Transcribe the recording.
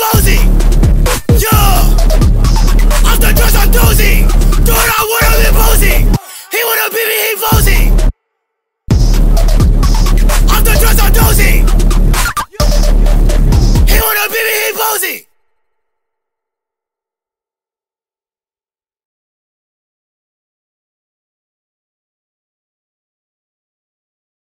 closing.